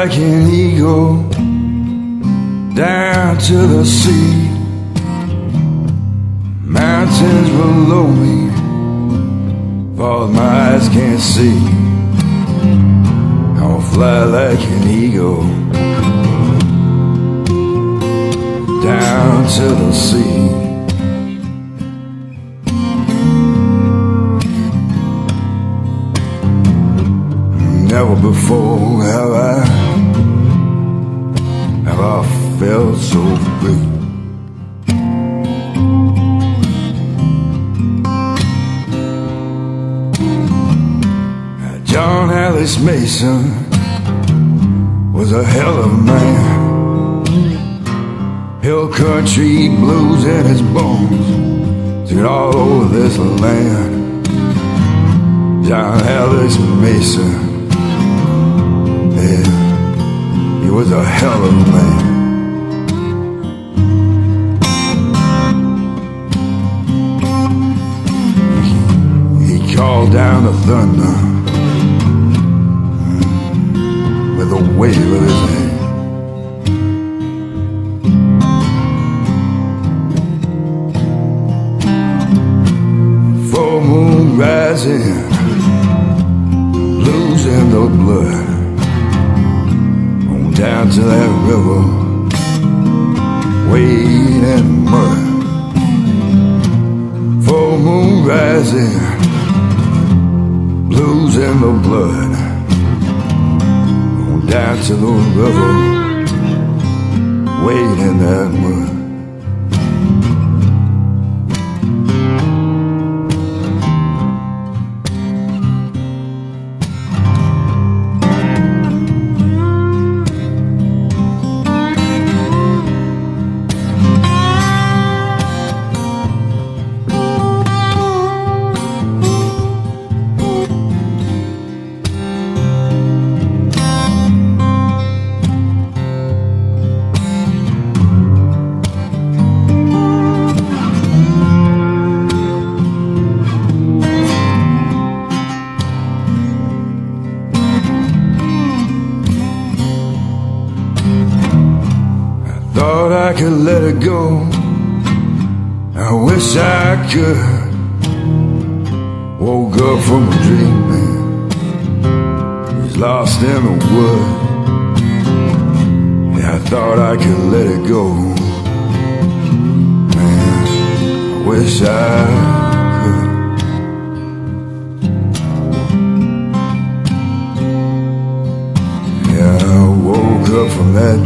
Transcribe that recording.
like an eagle down to the sea. Mountains below me, far my eyes can't see. I'll fly like an eagle down to the sea. Never before have I felt so free. John Alice Mason was a hell of a man. Hill country blues in his bones, took it all over this land. John Alice Mason. Yeah, he was a hell of a man. Down the thunder with a wave of his hand. Full moon rising, losing the blood On down to that river, wade in mud. Full moon rising, in the blood. Down to the river, wade in that mud. Could let it go. I wish I could. Woke up from a dream, man. Was lost in the wood. Yeah, I thought I could let it go. Man, I wish I could. Yeah, I woke up from that